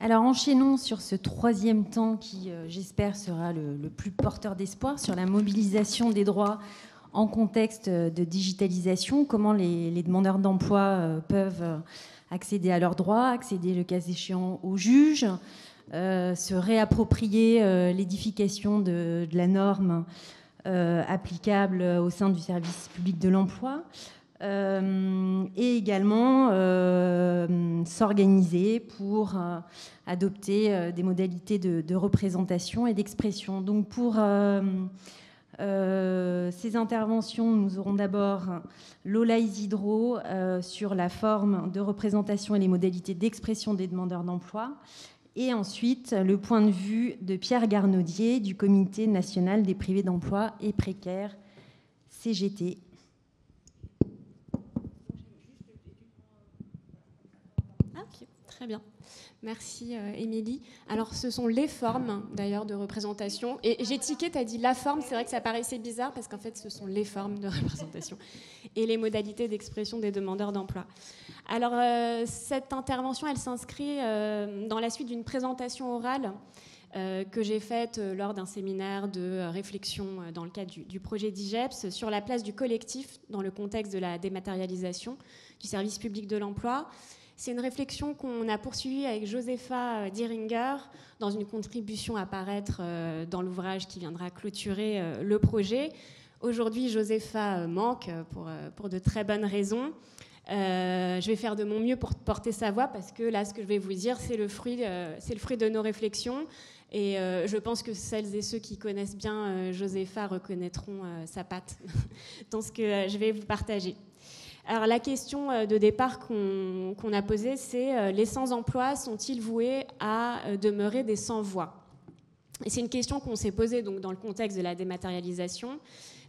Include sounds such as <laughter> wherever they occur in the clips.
Alors enchaînons sur ce troisième temps qui, euh, j'espère, sera le, plus porteur d'espoir sur la mobilisation des droits en contexte de digitalisation, comment les, demandeurs d'emploi euh, peuvent accéder à leurs droits, accéder le cas échéant aux juges, euh, se réapproprier l'édification de, la norme applicable au sein du service public de l'emploi. Euh, et également euh, s'organiser pour euh, adopter des modalités de, représentation et d'expression. Donc pour ces interventions, nous aurons d'abord Lola Isidro sur la forme de représentation et les modalités d'expression des demandeurs d'emploi. Et ensuite, le point de vue de Pierre Garnaudier du Comité national des privés d'emploi et précaires, CGT. Très bien. Merci euh, Émilie. Alors ce sont les formes d'ailleurs de représentation. Et j'ai tu as dit la forme, c'est vrai que ça paraissait bizarre parce qu'en fait ce sont les formes de <laughs> représentation et les modalités d'expression des demandeurs d'emploi. Alors euh, cette intervention, elle s'inscrit euh, dans la suite d'une présentation orale que j'ai faite lors d'un séminaire de réflexion dans le cadre du projet d'IGEPS sur la place du collectif dans le contexte de la dématérialisation du service public de l'emploi c'est une réflexion qu'on a poursuivie avec Josepha euh, Dieringer dans une contribution à paraître euh, dans l'ouvrage qui viendra clôturer euh, le projet. Aujourd'hui, Josepha manque pour, pour de très bonnes raisons. je vais faire de mon mieux pour porter sa voix parce que là, ce que je vais vous dire, c'est le fruit, c'est le fruit de nos réflexions. Et je pense que celles et ceux qui connaissent bien Josepha reconnaîtront sa patte <laughs> dans ce que je vais vous partager. Alors la question euh, de départ qu'on a posée, c'est euh, les sans-emploi sont-ils voués à euh, demeurer des sans-voix? C'est une question qu'on s'est posée donc, dans le contexte de la dématérialisation,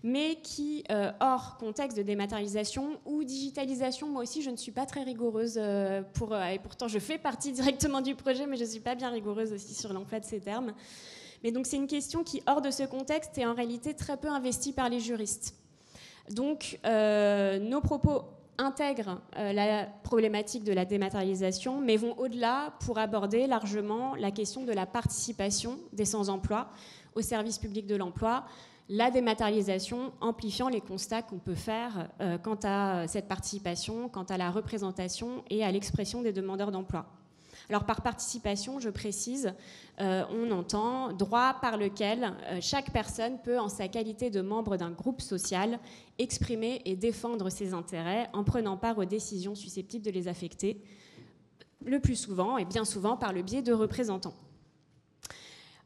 mais qui, hors contexte de dématérialisation ou digitalisation, moi aussi je ne suis pas très rigoureuse, pour, et pourtant je fais partie <laughs> directement du projet, mais je ne suis pas bien rigoureuse aussi sur l'emploi de ces termes. Mais donc c'est une question qui, hors de ce contexte, est en réalité très peu investie par les juristes. Donc, euh, nos propos intègrent euh, la problématique de la dématérialisation, mais vont au-delà pour aborder largement la question de la participation des sans-emploi au service public de l'emploi, la dématérialisation amplifiant les constats qu'on peut faire euh, quant à cette participation, quant à la représentation et à l'expression des demandeurs d'emploi. Alors par participation, je précise, euh, on entend droit par lequel euh, chaque personne peut, en sa qualité de membre d'un groupe social, exprimer et défendre ses intérêts en prenant part aux décisions susceptibles de les affecter, le plus souvent et bien souvent par le biais de représentants.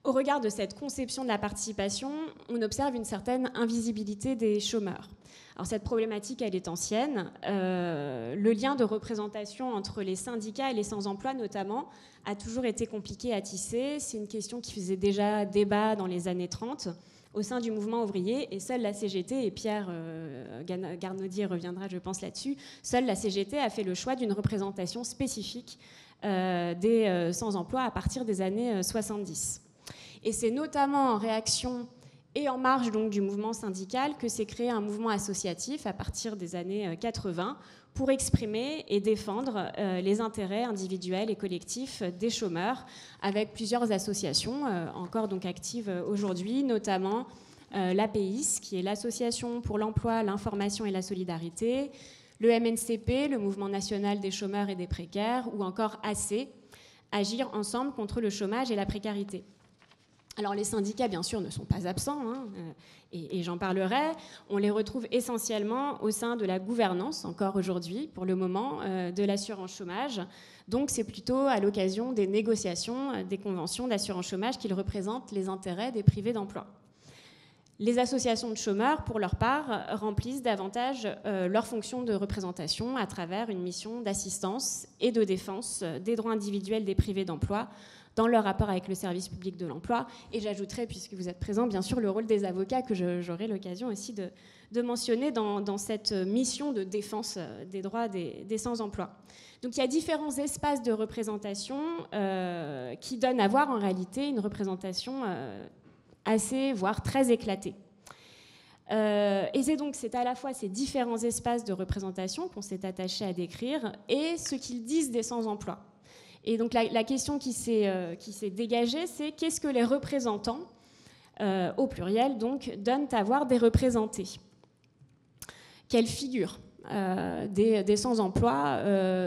Au regard de cette conception de la participation, on observe une certaine invisibilité des chômeurs. Alors cette problématique, elle est ancienne. Euh, le lien de représentation entre les syndicats et les sans-emploi, notamment, a toujours été compliqué à tisser. C'est une question qui faisait déjà débat dans les années 30 au sein du mouvement ouvrier, et seule la CGT, et Pierre euh, Garnaudier reviendra, je pense, là-dessus, seule la CGT a fait le choix d'une représentation spécifique euh, des sans-emploi à partir des années 70. Et c'est notamment en réaction et en marge donc du mouvement syndical que s'est créé un mouvement associatif à partir des années 80 euh, pour exprimer et défendre euh, les intérêts individuels et collectifs des chômeurs, avec plusieurs associations euh, encore donc actives aujourd'hui, notamment l'APIS, qui est l'Association pour l'emploi, l'information et la solidarité, le MNCP, le Mouvement national des chômeurs et des précaires, ou encore AC, Agir ensemble contre le chômage et la précarité. Alors les syndicats, bien sûr, ne sont pas absents, hein, euh, et, j'en parlerai. On les retrouve essentiellement au sein de la gouvernance, encore aujourd'hui, pour le moment, euh, de l'assurance chômage. Donc c'est plutôt à l'occasion des négociations euh, des conventions d'assurance chômage qu'ils représentent les intérêts des privés d'emploi. Les associations de chômeurs, pour leur part, remplissent davantage leur fonction de représentation à travers une mission d'assistance et de défense des droits individuels des privés d'emploi dans leur rapport avec le service public de l'emploi. Et j'ajouterai, puisque vous êtes présent, bien sûr, le rôle des avocats que j'aurai l'occasion aussi de, mentionner dans, cette mission de défense euh, des droits des, sans-emploi. Donc il y a différents espaces de représentation euh, qui donnent à voir en réalité une représentation euh, assez, voire très éclatée. et c'est donc c'est à la fois ces différents espaces de représentation qu'on s'est attaché à décrire et ce qu'ils disent des sans-emploi. Et donc la, question qui s'est dégagée, c'est qu'est-ce que les représentants, au pluriel, donc, donnent à voir des représentés? Quelle figure des, sans-emploi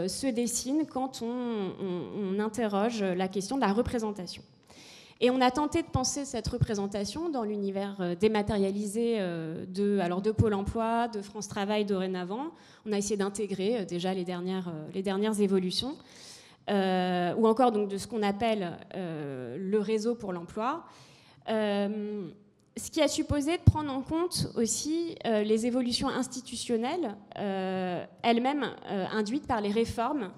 se dessine quand on, interroge la question de la représentation? Et on a tenté de penser cette représentation dans l'univers euh, dématérialisé euh, de, alors de Pôle emploi, de France Travail dorénavant. On a essayé d'intégrer euh, déjà les dernières évolutions, ou encore donc de ce qu'on appelle le réseau pour l'emploi. ce qui a supposé de prendre en compte aussi les évolutions institutionnelles, elles-mêmes induites par les réformes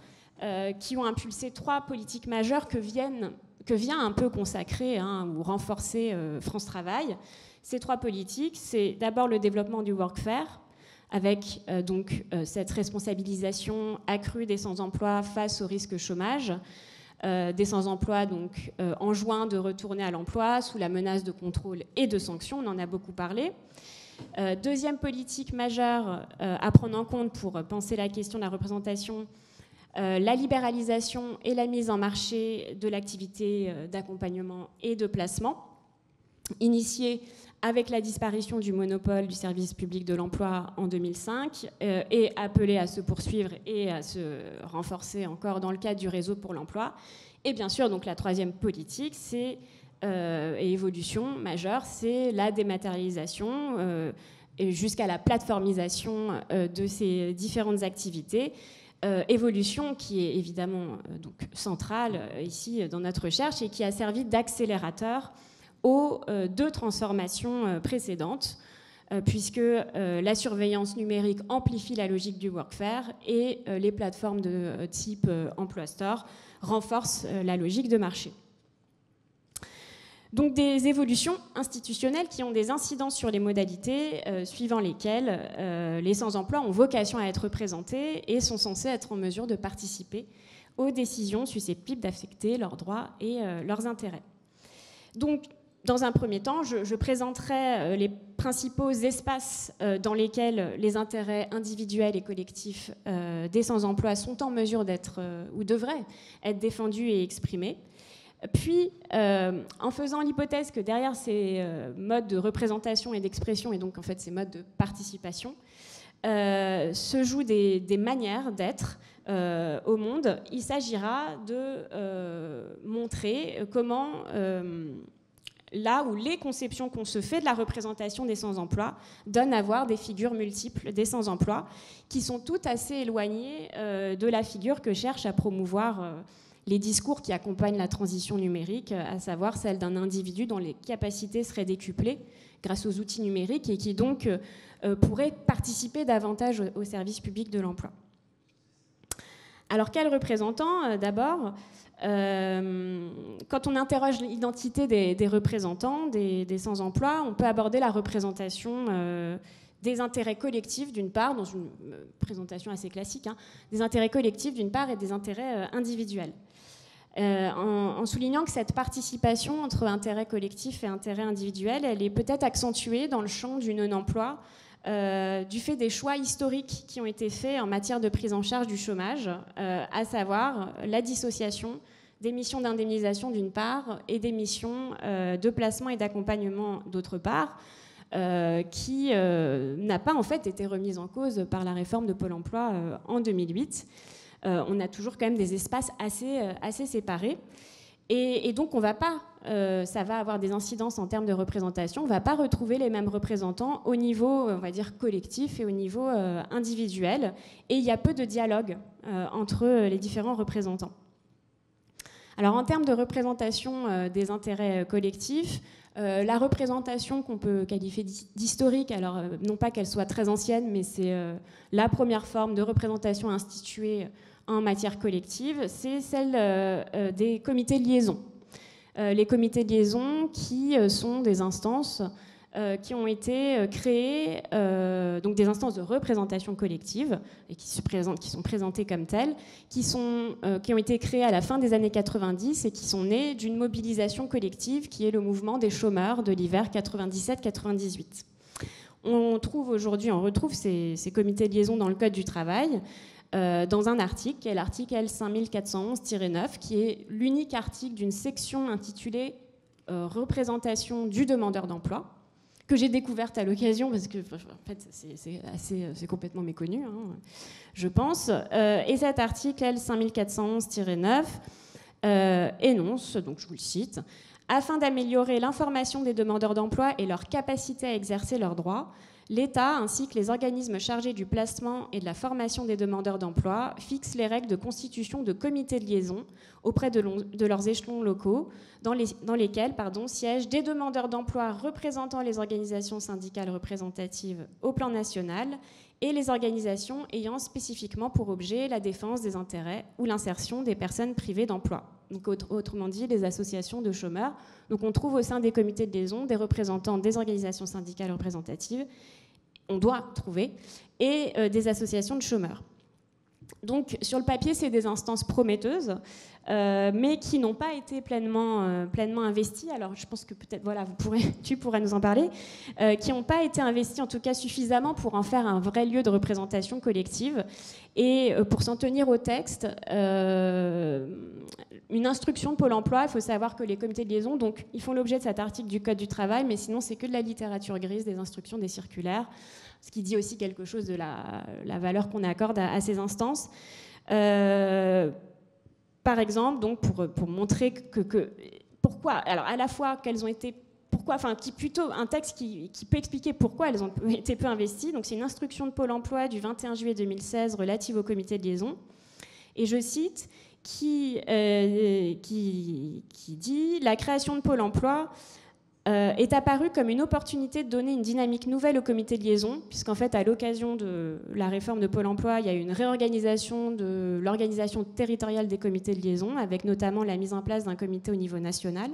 qui ont impulsé trois politiques majeures que viennent que vient un peu consacrer hein, ou renforcer euh, France Travail. Ces trois politiques, c'est d'abord le développement du workfare, avec euh, donc euh, cette responsabilisation accrue des sans-emploi face au risque chômage, des sans-emploi donc en de retourner à l'emploi sous la menace de contrôle et de sanctions, on en a beaucoup parlé. deuxième politique majeure à prendre en compte pour penser la question de la représentation, euh, la libéralisation et la mise en marché de l'activité euh, d'accompagnement et de placement, initiée avec la disparition du monopole du service public de l'emploi en 2005 euh, et appelée à se poursuivre et à se renforcer encore dans le cadre du réseau pour l'emploi. Et bien sûr, donc la troisième politique, c'est et évolution majeure, c'est la dématérialisation jusqu'à la plateformisation de ces différentes activités euh, évolution qui est évidemment euh, donc, centrale euh, ici dans notre recherche et qui a servi d'accélérateur aux deux transformations précédentes, puisque la surveillance numérique amplifie la logique du workfare et les plateformes de type Emploi Store renforcent la logique de marché. Donc des évolutions institutionnelles qui ont des incidences sur les modalités euh, suivant lesquelles euh, les sans-emploi ont vocation à être représentés et sont censés être en mesure de participer aux décisions susceptibles d'affecter leurs droits et euh, leurs intérêts. Donc, dans un premier temps, je, présenterai les principaux espaces dans lesquels les intérêts individuels et collectifs des sans-emploi sont en mesure d'être ou devraient être défendus et exprimés. Puis, euh, en faisant l'hypothèse que derrière ces euh, modes de représentation et d'expression, et donc en fait ces modes de participation, euh, se jouent des, manières d'être au monde, il s'agira de montrer comment là où les conceptions qu'on se fait de la représentation des sans-emploi donnent à voir des figures multiples des sans-emploi, qui sont toutes assez éloignées de la figure que cherche à promouvoir les discours qui accompagnent la transition numérique, à savoir celle d'un individu dont les capacités seraient décuplées grâce aux outils numériques et qui donc euh, euh, pourrait participer davantage au, service public de l'emploi. Alors quels représentants euh, quand on interroge l'identité des, représentants, des, sans-emploi, on peut aborder la représentation des intérêts collectifs d'une part, dans une présentation assez classique, hein, des intérêts collectifs d'une part et des intérêts individuels. Euh, en, soulignant que cette participation entre intérêt collectif et intérêt individuel, elle est peut-être accentuée dans le champ du non-emploi euh, du fait des choix historiques qui ont été faits en matière de prise en charge du chômage, euh, à savoir la dissociation des missions d'indemnisation d'une part et des missions de placement et d'accompagnement d'autre part. qui n'a pas en fait été remise en cause par la réforme de Pôle Emploi en 2008. Euh, on a toujours quand même des espaces assez, euh, assez séparés. Et, donc, on va pas, euh, ça va avoir des incidences en termes de représentation. On va pas retrouver les mêmes représentants au niveau, on va dire, collectif et au niveau individuel. Et il y a peu de dialogue entre les différents représentants. Alors, en termes de représentation des intérêts collectifs, la représentation qu'on peut qualifier d'historique, alors non pas qu'elle soit très ancienne, mais c'est la première forme de représentation instituée en matière collective, c'est celle euh, euh, des comités de liaison. Euh, les comités de liaison qui sont des instances qui ont été créées, donc des instances de représentation collective, et qui, sont présentées comme telles, qui, ont été créées à la fin des années 90 et qui sont nées d'une mobilisation collective qui est le mouvement des chômeurs de l'hiver 97-98. On trouve aujourd'hui, retrouve ces, ces, comités de liaison dans le Code du travail. Dans un article, qui est l'article L5411-9, qui est l'unique article d'une section intitulée Représentation du demandeur d'emploi que j'ai découverte à l'occasion, parce que en fait, c'est complètement méconnu, hein, je pense. Euh, et cet article L5411-9 euh, énonce, donc je vous le cite, afin d'améliorer l'information des demandeurs d'emploi et leur capacité à exercer leurs droits, L'État ainsi que les organismes chargés du placement et de la formation des demandeurs d'emploi fixent les règles de constitution de comités de liaison auprès de, leurs échelons locaux, dans, lesquels siègent des demandeurs d'emploi représentant les organisations syndicales représentatives au plan national et les organisations ayant spécifiquement pour objet la défense des intérêts ou l'insertion des personnes privées d'emploi. Autrement dit, les associations de chômeurs. Donc, on trouve au sein des comités de liaison des représentants des organisations syndicales représentatives on doit trouver, et euh, des associations de chômeurs. Donc sur le papier, c'est des instances prometteuses, euh, mais qui n'ont pas été pleinement, euh, pleinement investies. Alors je pense que peut-être, voilà, <laughs> tu pourrais nous en parler, qui n'ont pas été investies en tout cas suffisamment pour en faire un vrai lieu de représentation collective. Et pour s'en tenir au texte, une instruction de Pôle Emploi, il faut savoir que les comités de liaison, donc ils font l'objet de cet article du Code du travail, mais sinon c'est que de la littérature grise, des instructions, des circulaires ce qui dit aussi quelque chose de la, valeur qu'on accorde à, ces instances. Euh, par exemple, donc pour, montrer que, pourquoi, alors à la fois qu'elles ont été pourquoi, enfin, qui plutôt un texte qui, qui, peut expliquer pourquoi elles ont <laughs> été peu investies. Donc, c'est une instruction de Pôle Emploi du 21 juillet 2016 relative au comité de liaison. Et je cite qui, euh, qui, qui dit la création de Pôle Emploi euh, est apparu comme une opportunité de donner une dynamique nouvelle au comité de liaison, puisqu'en fait, à l'occasion de la réforme de Pôle emploi, il y a eu une réorganisation de l'organisation territoriale des comités de liaison, avec notamment la mise en place d'un comité au niveau national.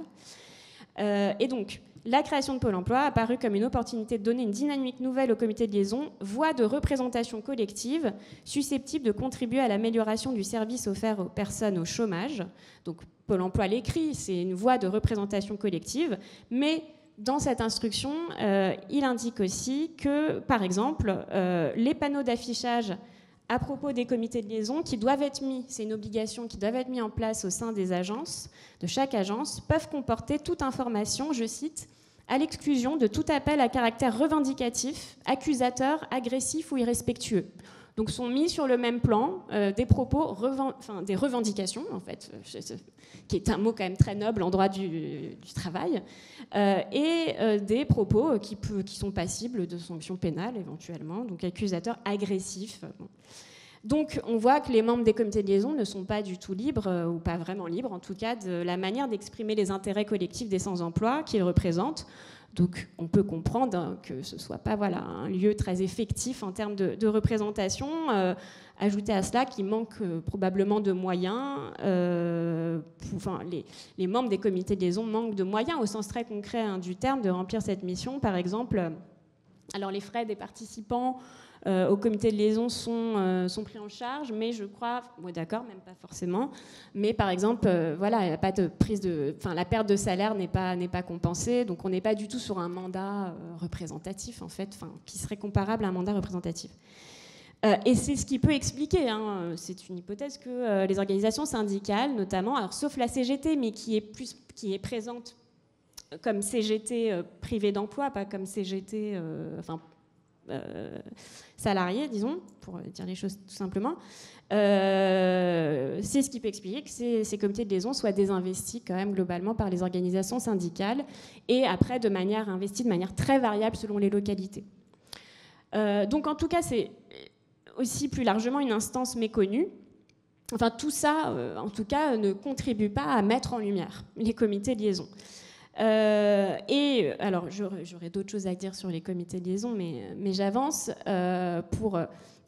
Euh, et donc, la création de Pôle emploi a apparu comme une opportunité de donner une dynamique nouvelle au comité de liaison, voie de représentation collective susceptible de contribuer à l'amélioration du service offert aux personnes au chômage. Donc Pôle emploi l'écrit, c'est une voie de représentation collective, mais dans cette instruction, euh, il indique aussi que, par exemple, euh, les panneaux d'affichage à propos des comités de liaison qui doivent être mis, c'est une obligation qui doivent être mis en place au sein des agences, de chaque agence, peuvent comporter toute information, je cite, à l'exclusion de tout appel à caractère revendicatif, accusateur, agressif ou irrespectueux. Donc sont mis sur le même plan euh, des propos, enfin, des revendications, en fait, euh, qui est un mot quand même très noble en droit du, travail, euh, et des propos qui, sont passibles de sanctions pénales éventuellement, donc accusateurs agressifs. Donc on voit que les membres des comités de liaison ne sont pas du tout libres, ou pas vraiment libres en tout cas, de la manière d'exprimer les intérêts collectifs des sans-emploi qu'ils représentent. Donc on peut comprendre que ce ne soit pas voilà, un lieu très effectif en termes de, représentation. Euh, ajouter à cela qu'il manque euh, probablement de moyens. Euh, enfin, les, membres des comités de liaison manquent de moyens au sens très concret hein, du terme de remplir cette mission. Par exemple, alors les frais des participants euh, au comité de liaison sont, euh, sont pris en charge, mais je crois, d'accord, même pas forcément, mais par exemple, euh, voilà, la perte de salaire n'est pas, compensée, donc on n'est pas du tout sur un mandat représentatif, en fait, qui serait comparable à un mandat représentatif. et c'est ce qui peut expliquer, hein, c'est une hypothèse, que les organisations syndicales, notamment, alors, sauf la CGT, mais qui est, plus, qui est présente comme CGT privée d'emploi, pas comme CGT, euh, salariés, disons, pour dire les choses tout simplement. Euh, c'est ce qui peut expliquer que ces, comités de liaison soient désinvestis quand même globalement par les organisations syndicales et après de manière investie de manière très variable selon les localités. Euh, donc en tout cas, c'est aussi plus largement une instance méconnue. Enfin, tout ça, en tout cas, ne contribue pas à mettre en lumière les comités de liaison. Euh, et alors, j'aurais d'autres choses à dire sur les comités de liaison, mais, j'avance euh, pour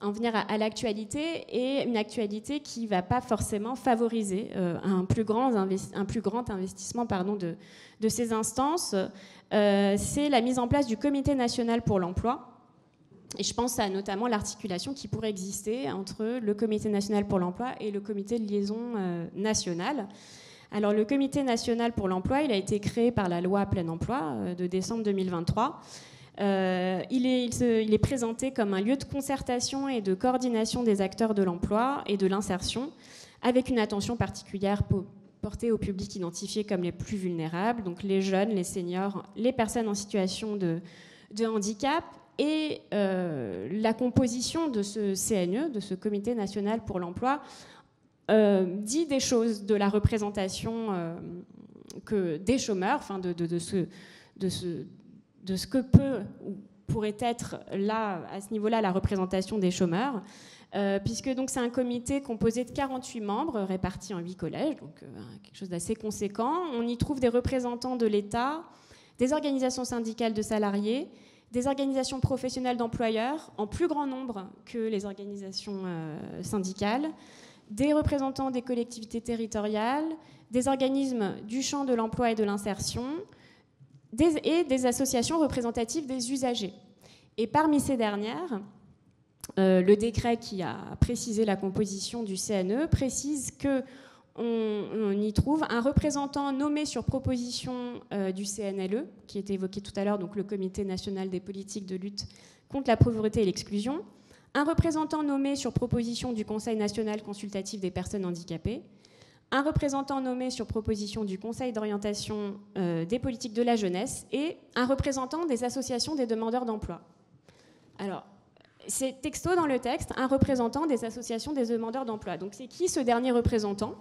en venir à, l'actualité et une actualité qui ne va pas forcément favoriser euh, un, plus grand investissement de ces instances. C'est la mise en place du Comité national pour l'emploi. Et je pense à notamment l'articulation qui pourrait exister entre le Comité national pour l'emploi et le Comité de liaison national. Alors le Comité national pour l'emploi, il a été créé par la loi plein emploi euh, de décembre 2023. il, est, présenté comme un lieu de concertation et de coordination des acteurs de l'emploi et de l'insertion, avec une attention particulière portée aux publics identifiés comme les plus vulnérables, donc les jeunes, les seniors, les personnes en situation de, handicap. Et la composition de ce CNE, de ce Comité national pour l'emploi, euh, dit des choses de la représentation euh, des chômeurs, enfin de ce que peut ou pourrait être là, à ce niveau-là, la représentation des chômeurs. Euh, puisque donc c'est un comité composé de 48 membres répartis en 8 collèges, donc quelque chose d'assez conséquent. On y trouve des représentants de l'État, des organisations syndicales de salariés, des organisations professionnelles d'employeurs, en plus grand nombre que les organisations syndicales, des représentants des collectivités territoriales, des organismes du champ de l'emploi et de l'insertion, et des associations représentatives des usagers. Et parmi ces dernières, euh, le décret qui a précisé la composition du CNE précise que on, y trouve un représentant nommé sur proposition euh, du CNLE, qui était évoqué tout à l'heure, donc le Comité national des politiques de lutte contre la pauvreté et l'exclusion, un représentant nommé sur proposition du Conseil national consultatif des personnes handicapées, un représentant nommé sur proposition du Conseil d'orientation euh, des politiques de la jeunesse et un représentant des associations des demandeurs d'emploi. Alors, c'est texto dans le texte, un représentant des associations des demandeurs d'emploi. Donc c'est qui ce dernier représentant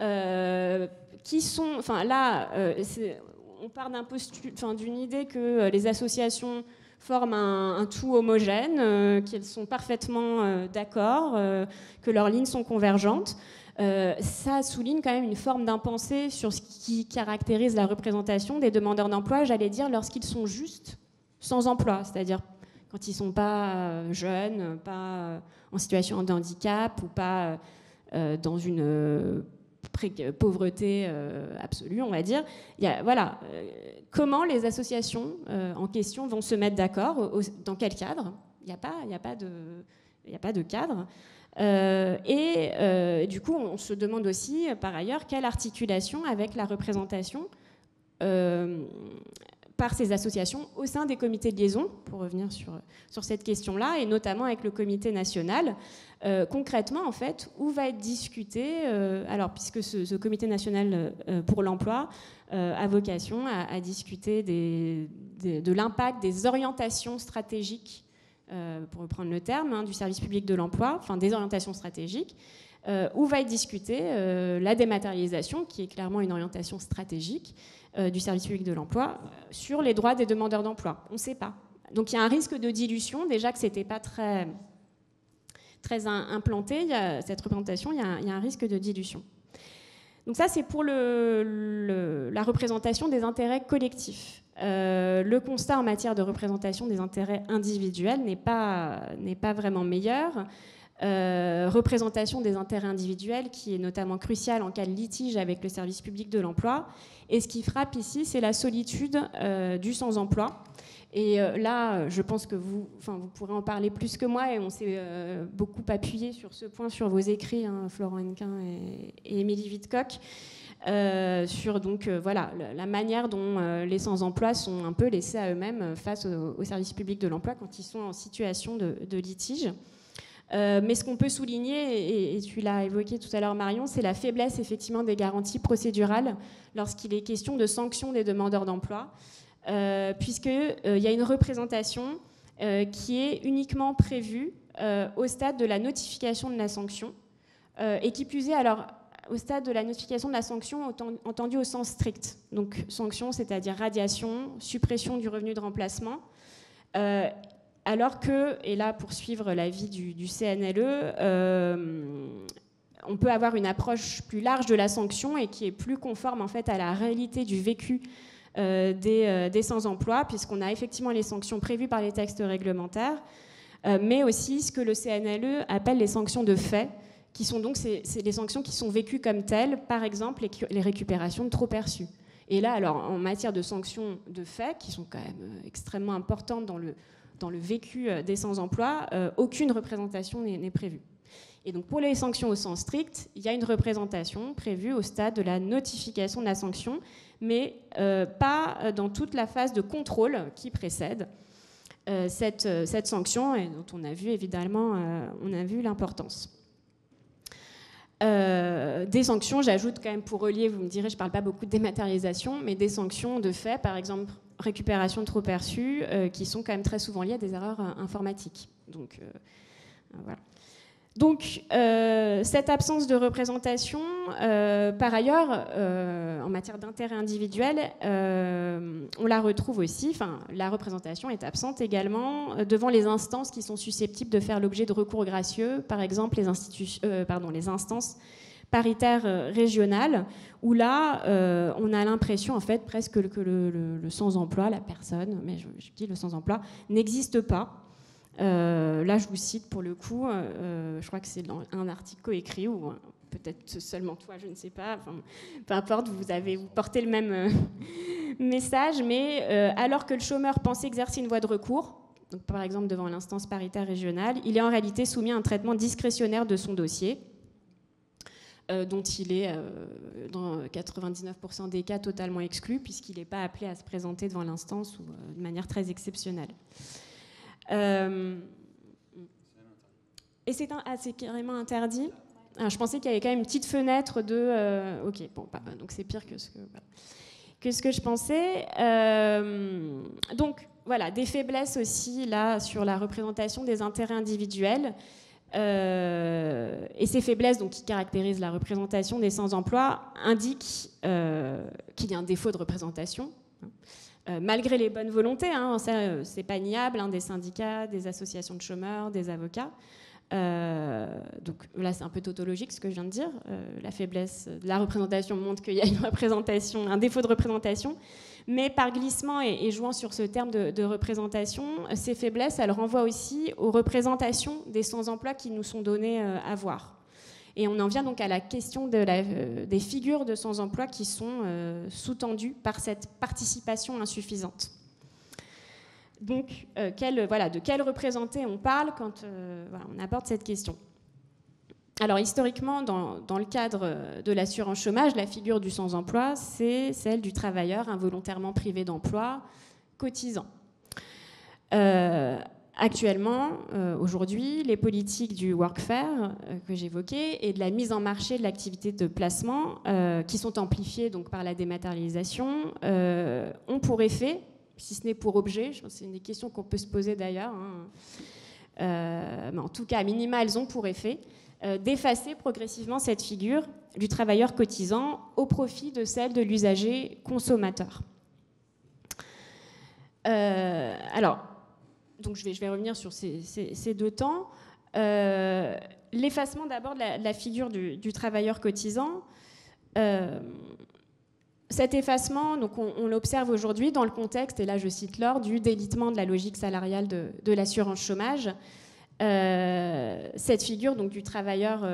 euh, Qui sont, enfin là, euh, on part d'une idée que les associations forment un, tout homogène, euh, qu'elles sont parfaitement euh, d'accord, euh, que leurs lignes sont convergentes. ça souligne quand même une forme d'impensée sur ce qui caractérise la représentation des demandeurs d'emploi, j'allais dire, lorsqu'ils sont juste sans emploi, c'est-à-dire quand ils ne sont pas jeunes, pas en situation de handicap ou pas dans une pauvreté euh, absolue, on va dire. Il y a, voilà, euh, comment les associations euh, en question vont se mettre d'accord, dans quel cadre? Il n'y a, pas, a, de, a pas de cadre. et du coup, on se demande aussi, par ailleurs, quelle articulation avec la représentation par ces associations au sein des comités de liaison, pour revenir sur, sur cette question-là, et notamment avec le comité national. Euh, concrètement, en fait, où va être discuté, euh, alors puisque ce, comité national euh, pour l'emploi a vocation à, discuter de l'impact des orientations stratégiques, pour reprendre le terme, hein, du service public de l'emploi, enfin des orientations stratégiques, où va être discutée la dématérialisation, qui est clairement une orientation stratégique, du service public de l'emploi sur les droits des demandeurs d'emploi? On ne sait pas. Donc il y a un risque de dilution, déjà que ce n'était pas très, très implanté, cette représentation, il y, a, un risque de dilution. Donc ça, c'est pour la représentation des intérêts collectifs. Euh, le constat en matière de représentation des intérêts individuels n'est pas, pas vraiment meilleur. Euh, représentation des intérêts individuels qui est notamment cruciale en cas de litige avec le service public de l'emploi. Et ce qui frappe ici, c'est la solitude euh, du sans-emploi. Et euh, là, je pense que vous, enfin, vous pourrez en parler plus que moi, et on s'est beaucoup appuyé sur ce point sur vos écrits, hein, Florent Henquin et, Émilie Wittcock. sur donc voilà la manière dont les sans-emploi sont un peu laissés à eux-mêmes face au, service public de l'emploi quand ils sont en situation de litige. Euh, mais ce qu'on peut souligner, et, tu l'as évoqué tout à l'heure Marion, c'est la faiblesse effectivement des garanties procédurales lorsqu'il est question de sanctions des demandeurs d'emploi, euh, puisqu'il euh, y a une représentation qui est uniquement prévue au stade de la notification de la sanction, et qui plus est alors au stade de la notification de la sanction entendue au sens strict. Donc sanction, c'est-à-dire radiation, suppression du revenu de remplacement. Alors que, et là pour suivre l'avis du, du CNLE, euh, on peut avoir une approche plus large de la sanction et qui est plus conforme en fait à la réalité du vécu euh, euh, des, sans-emploi, puisqu'on a effectivement les sanctions prévues par les textes réglementaires, mais aussi ce que le CNLE appelle les sanctions de fait, qui sont donc c'est, les sanctions qui sont vécues comme telles, par exemple les, récupérations de trop perçues. Et là, alors en matière de sanctions de fait, qui sont quand même extrêmement importantes dans le vécu euh, des sans-emploi, euh, aucune représentation n'est prévue. Et donc pour les sanctions au sens strict, il y a une représentation prévue au stade de la notification de la sanction, mais euh, pas dans toute la phase de contrôle qui précède. cette, cette, sanction et dont on a vu évidemment on a vu l'importance. des sanctions, j'ajoute quand même pour relier, vous me direz, je ne parle pas beaucoup de dématérialisation, mais des sanctions de fait, par exemple récupération trop perçus, qui sont quand même très souvent liées à des erreurs informatiques. Donc voilà. Donc, euh, cette absence de représentation, euh, par ailleurs, euh, en matière d'intérêt individuel, on la retrouve aussi, enfin, la représentation est absente également devant les instances qui sont susceptibles de faire l'objet de recours gracieux, par exemple les, instances paritaires régionales, où là, on a l'impression, en fait, presque que le, sans-emploi, la personne, mais je, je dis le sans-emploi, n'existe pas. Euh, là, je vous cite pour le coup, euh, je crois que c'est un article coécrit ou euh, peut-être seulement toi, je ne sais pas. peu importe, vous avez vous portez le même <laughs> message, mais alors que le chômeur pense exercer une voie de recours, donc par exemple devant l'instance paritaire régionale, il est en réalité soumis à un traitement discrétionnaire de son dossier. dont il est, dans 99% des cas, totalement exclu, puisqu'il n'est pas appelé à se présenter devant l'instance ou de manière très exceptionnelle. Euh, et c'est ah, carrément interdit ah, Je pensais qu'il y avait quand même une petite fenêtre de... Euh, ok, bon, bah, donc c'est pire que ce que, je pensais. Euh, donc voilà, des faiblesses aussi là sur la représentation des intérêts individuels. et ces faiblesses donc, qui caractérisent la représentation des sans-emploi indiquent qu'il y a un défaut de représentation. Euh, malgré les bonnes volontés, hein, euh, c'est pas niable, hein, des syndicats, des associations de chômeurs, des avocats. Euh, donc là, c'est un peu tautologique ce que je viens de dire. la faiblesse de la représentation montre qu'il y a une <laughs> représentation, un défaut de représentation. Mais par glissement et, jouant sur ce terme de, de, représentation, ces faiblesses, elles renvoient aussi aux représentations des sans-emploi qui nous sont données à voir. Et on en vient donc à la question euh, des figures de sans-emploi qui sont euh, sous-tendues par cette participation insuffisante. Donc, euh, de quel représenté on parle quand on aborde cette question? Alors historiquement, dans, le cadre de l'assurance chômage, la figure du sans-emploi, c'est celle du travailleur involontairement privé d'emploi, cotisant. Actuellement, euh, aujourd'hui, les politiques du workfare euh, que j'évoquais et de la mise en marché de l'activité de placement, euh, qui sont amplifiées par la dématérialisation, ont pour effet, si ce n'est pour objet, c'est une des questions qu'on peut se poser d'ailleurs, hein, mais en tout cas, à minima, elles ont pour effet d'effacer progressivement cette figure du travailleur cotisant au profit de celle de l'usager consommateur. alors, donc je vais, revenir sur ces, deux temps. Euh, l'effacement d'abord de, la, figure du, travailleur cotisant. Euh, cet effacement, donc on, l'observe aujourd'hui dans le contexte, et là je cite l'ordre, du délitement de la logique salariale de, l'assurance chômage. Euh, cette figure donc, du travailleur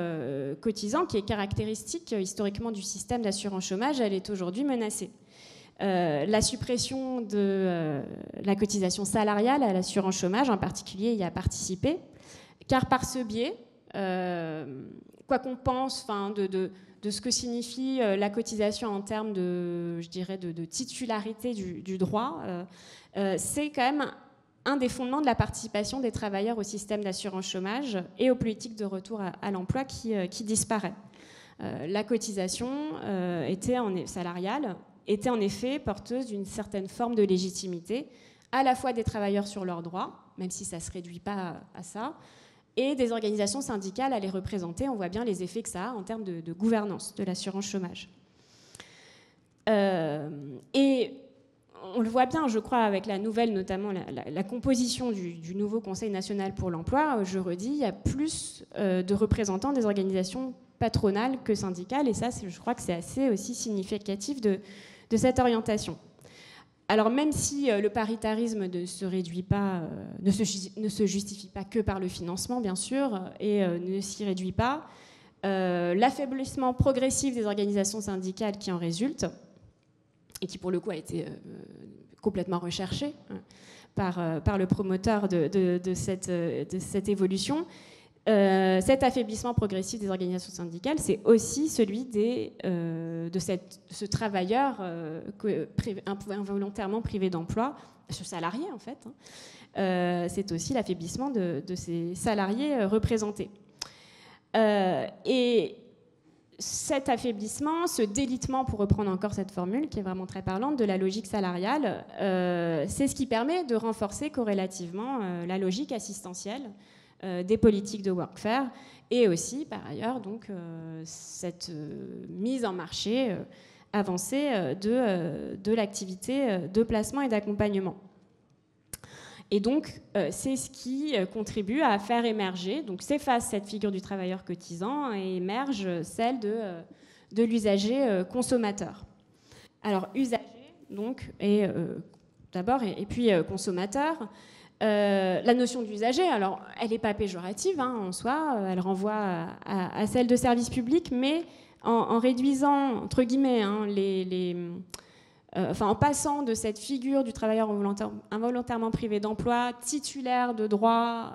cotisant, qui est caractéristique historiquement du système d'assurance chômage, elle est aujourd'hui menacée. Euh, la suppression de euh, la cotisation salariale à l'assurance chômage, en particulier, y a participé, car par ce biais, euh, quoi qu'on pense de, de, ce que signifie la cotisation en termes de, je dirais, de, titularité du, droit, c'est quand même un des fondements de la participation des travailleurs au système d'assurance chômage et aux politiques de retour à, l'emploi qui, qui, disparaît. la cotisation était en, salariale était en effet porteuse d'une certaine forme de légitimité, à la fois des travailleurs sur leurs droits, même si ça ne se réduit pas à ça, et des organisations syndicales à les représenter. On voit bien les effets que ça a en termes de, gouvernance de l'assurance chômage. Euh, et on le voit bien, je crois, avec la nouvelle, notamment la, composition du, nouveau Conseil national pour l'emploi, je redis, il y a plus euh, de représentants des organisations patronales que syndicales, et ça, je crois que c'est assez aussi significatif de, de cette orientation. Alors même si euh, le paritarisme ne se réduit pas, euh, ne, se, justifie pas que par le financement, bien sûr, et euh, ne s'y réduit pas, l'affaiblissement progressif des organisations syndicales qui en résulte, et qui pour le coup a été complètement recherché hein, par, le promoteur de cette, évolution, euh, cet affaiblissement progressif des organisations syndicales, c'est aussi celui euh, de, ce travailleur euh, involontairement privé d'emploi, ce salarié en fait. Hein. c'est aussi l'affaiblissement de, de, ces salariés représentés. et cet affaiblissement, ce délitement, pour reprendre encore cette formule qui est vraiment très parlante, de la logique salariale, c'est ce qui permet de renforcer corrélativement la logique assistentielle des politiques de workfare et aussi, par ailleurs, donc, euh, cette euh, mise en marché avancée de, de l'activité de placement et d'accompagnement. Et donc, c'est ce qui contribue à faire émerger, donc s'efface cette figure du travailleur cotisant et émerge celle de, de l'usager consommateur. Alors, usager, donc, et d'abord, et, puis consommateur. Euh, la notion d'usager, alors elle n'est pas péjorative hein, en soi, euh, elle renvoie à, celle de service public, mais en, réduisant, entre guillemets, hein, euh, en passant de cette figure du travailleur involontairement privé d'emploi, titulaire de droit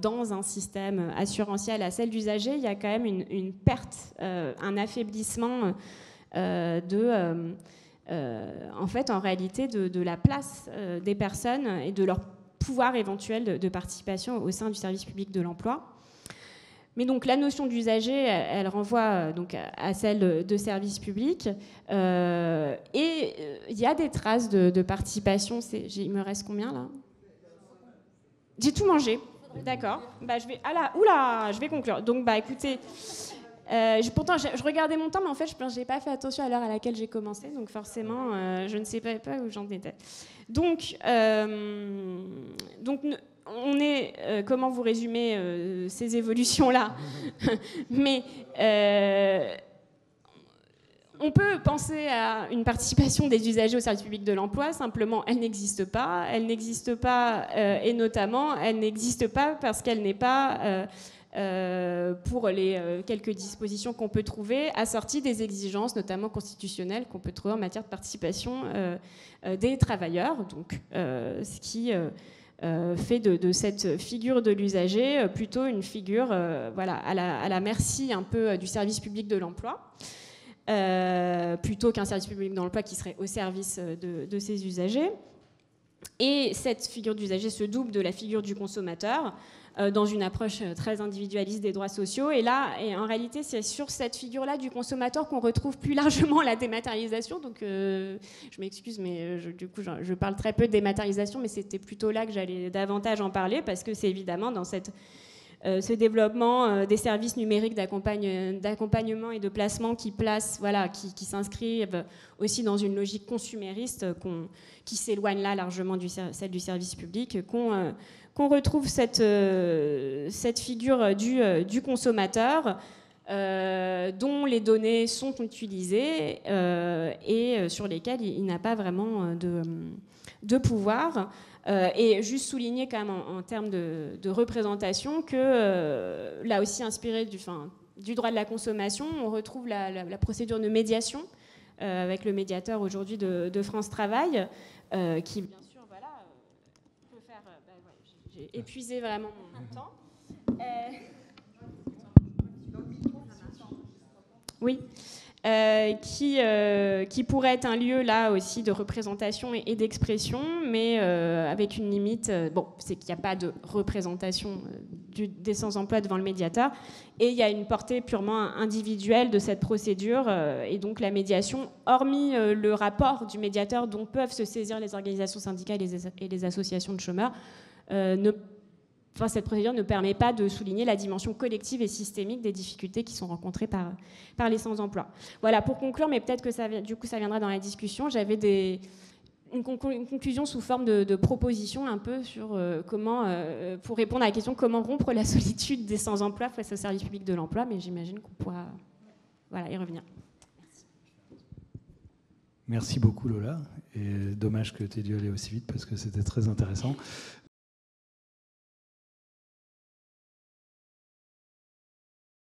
dans un système assurantiel à celle d'usager, il y a quand même une, perte, un affaiblissement de, en fait, en réalité, de la place des personnes et de leur pouvoir éventuel de, participation au sein du service public de l'emploi. Mais donc la notion d'usager, elle, renvoie euh, donc à celle de service public. Euh, et euh, il y a des traces de, participation. Il me reste combien là? J'ai tout mangé. D'accord. Bah, je vais. Ah là, oula, je vais conclure. Donc bah écoutez. Pourtant, je, regardais mon temps, mais en fait, je n'ai pas fait attention à l'heure à laquelle j'ai commencé, donc forcément, je ne sais pas, pas où j'en étais. Donc, euh, donc on est, euh, comment vous résumez euh, ces évolutions-là <laughs> Mais on peut penser à une participation des usagers au service public de l'emploi, simplement elle n'existe pas. Elle n'existe pas, et notamment, elle n'existe pas parce qu'elle n'est pas euh, pour les euh, quelques dispositions qu'on peut trouver, assorties des exigences, notamment constitutionnelles, qu'on peut trouver en matière de participation euh, des travailleurs. Donc, ce qui fait de, cette figure de l'usager plutôt une figure voilà, à la, merci un peu du service public de l'emploi. plutôt qu'un service public de l'emploi qui serait au service de, de ses usagers. Et cette figure d'usager se double de la figure du consommateur, euh, dans une approche euh, très individualiste des droits sociaux. Et là, et en réalité, c'est sur cette figure-là du consommateur qu'on retrouve plus largement la dématérialisation. Donc, euh, je m'excuse, mais du coup, je, parle très peu de dématérialisation, mais c'était plutôt là que j'allais davantage en parler, parce que c'est évidemment dans cette ce développement des services numériques d'accompagnement et de placement qui, voilà, qui, qui s'inscrivent aussi dans une logique consumériste qui s'éloigne là largement de celle du service public, qu'on qu'on retrouve cette, euh, cette figure du, euh, du consommateur euh, dont les données sont utilisées et sur lesquelles il, n'a pas vraiment de, de pouvoir. et juste souligner quand même en, termes de, représentation que là aussi inspiré du, fin, du droit de la consommation, on retrouve la, procédure de médiation avec le médiateur aujourd'hui de, de, France Travail, qui j'ai épuisé vraiment mon temps. Euh, oui. Euh, qui, euh, qui pourrait être un lieu là aussi de représentation et, d'expression, mais avec une limite, bon, c'est qu'il n'y a pas de représentation du, des sans-emploi devant le médiateur, et il y a une portée purement individuelle de cette procédure, et donc la médiation, hormis le rapport du médiateur dont peuvent se saisir les organisations syndicales et les associations de chômeurs, enfin, cette procédure ne permet pas de souligner la dimension collective et systémique des difficultés qui sont rencontrées par, les sans-emploi. Voilà, pour conclure, mais peut-être que ça, du coup ça viendra dans la discussion, j'avais une, conclusion sous forme de, proposition un peu sur euh, comment, euh, pour répondre à la question comment rompre la <laughs> solitude des sans-emploi face au service public de l'emploi, mais j'imagine qu'on pourra y revenir. Merci beaucoup Lola, et dommage que tu aies dû aller aussi vite parce que c'était très intéressant.